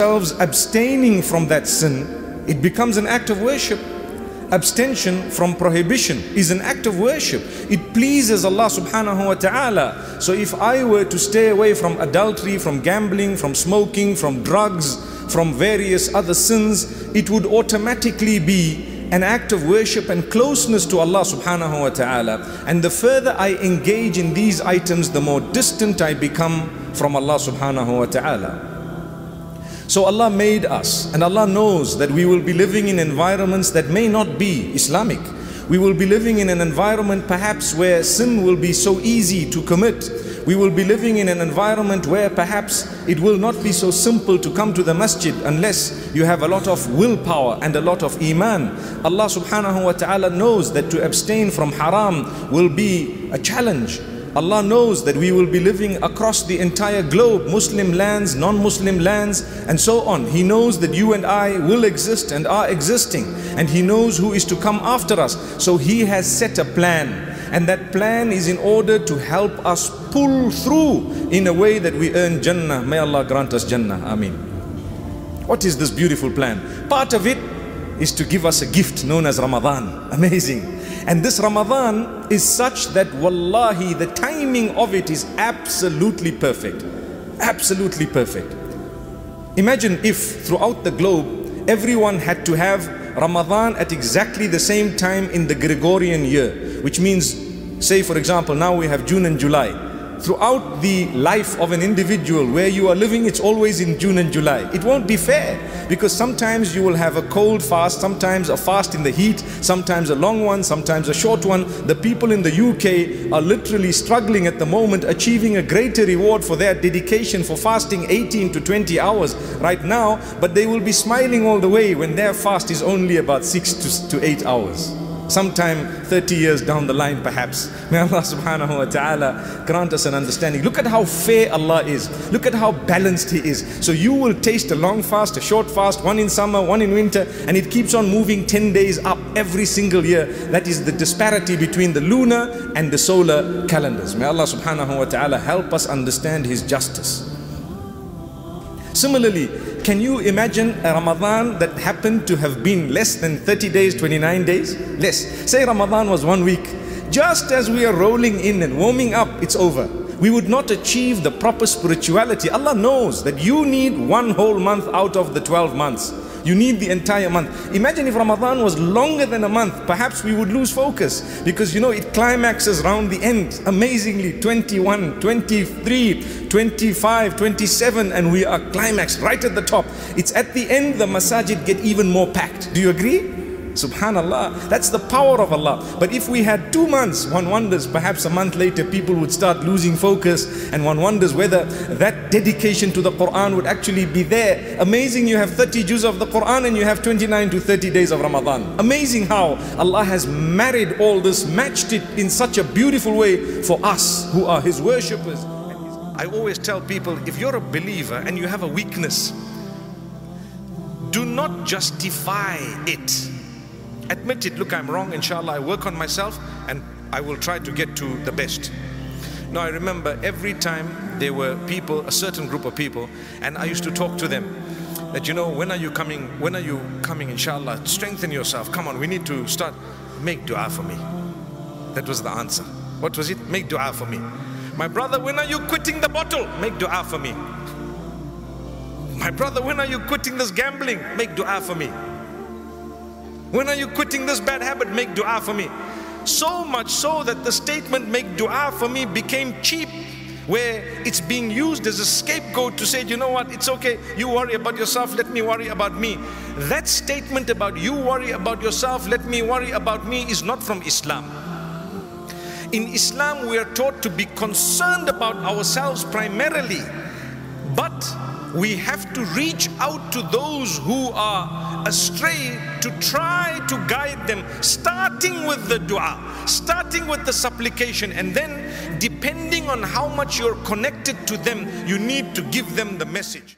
ourselves abstaining from that sin, it becomes an act of worship. Abstention from prohibition is an act of worship. It pleases Allah subhanahu wa ta'ala. So if I were to stay away from adultery, from gambling, from smoking, from drugs, from various other sins, it would automatically be an act of worship and closeness to Allah subhanahu wa ta'ala. And the further I engage in these items, the more distant I become from Allah subhanahu wa ta'ala. So Allah made us and Allah knows that we will be living in environments that may not be Islamic. We will be living in an environment perhaps where sin will be so easy to commit. We will be living in an environment where perhaps it will not be so simple to come to the masjid unless you have a lot of willpower and a lot of iman. Allah subhanahu wa ta'ala knows that to abstain from haram will be a challenge. Allah knows that we will be living across the entire globe, Muslim lands, non-Muslim lands, and so on. He knows that you and I will exist and are existing, and He knows who is to come after us. So He has set a plan, and that plan is in order to help us pull through in a way that we earn Jannah. May Allah grant us Jannah. Ameen. What is this beautiful plan? Part of it is to give us a gift known as Ramadan. Amazing. And this Ramadan is such that wallahi the timing of it is absolutely perfect. Absolutely perfect. Imagine if throughout the globe everyone had to have Ramadan at exactly the same time in the Gregorian year, which means say for example now we have June and July throughout the life of an individual where you are living it's always in June and July. It won't be fair because sometimes you will have a cold fast sometimes a fast in the heat sometimes a long one sometimes a short one. The people in the UK are literally struggling at the moment achieving a greater reward for their dedication for fasting 18 to 20 hours right now but they will be smiling all the way when their fast is only about 6 to, to 8 hours sometime 30 years down the line perhaps. May Allah subhanahu wa ta'ala grant us an understanding. Look at how fair Allah is. Look at how balanced He is. So you will taste a long fast, a short fast, one in summer, one in winter, and it keeps on moving 10 days up every single year. That is the disparity between the lunar and the solar calendars. May Allah subhanahu wa ta'ala help us understand His justice. Similarly, can you imagine a Ramadan that happened to have been less than 30 days, 29 days? Less. Say Ramadan was one week. Just as we are rolling in and warming up, it's over. We would not achieve the proper spirituality. Allah knows that you need one whole month out of the 12 months. You need the entire month. Imagine if Ramadan was longer than a month, perhaps we would lose focus because you know it climaxes around the end. Amazingly, 21, 23, 25, 27, and we are climaxed right at the top. It's at the end the masajid get even more packed. Do you agree? Subhanallah, that's the power of Allah. But if we had two months, one wonders perhaps a month later people would start losing focus and one wonders whether that dedication to the Quran would actually be there. Amazing, you have 30 juz of the Quran and you have 29 to 30 days of Ramadan. Amazing how Allah has married all this, matched it in such a beautiful way for us who are His worshippers. I always tell people if you're a believer and you have a weakness, do not justify it admit it, look, I'm wrong, inshallah, I work on myself and I will try to get to the best. Now, I remember every time there were people, a certain group of people, and I used to talk to them that, you know, when are you coming, when are you coming, inshallah, strengthen yourself, come on, we need to start, make dua for me. That was the answer. What was it? Make dua for me. My brother, when are you quitting the bottle? Make dua for me. My brother, when are you quitting this gambling? Make dua for me. When are you quitting this bad habit? Make dua for me. So much so that the statement make dua for me became cheap where it's being used as a scapegoat to say, you know what, it's okay, you worry about yourself, let me worry about me. That statement about you worry about yourself, let me worry about me is not from Islam. In Islam, we are taught to be concerned about ourselves primarily, we have to reach out to those who are astray to try to guide them, starting with the dua, starting with the supplication, and then depending on how much you're connected to them, you need to give them the message.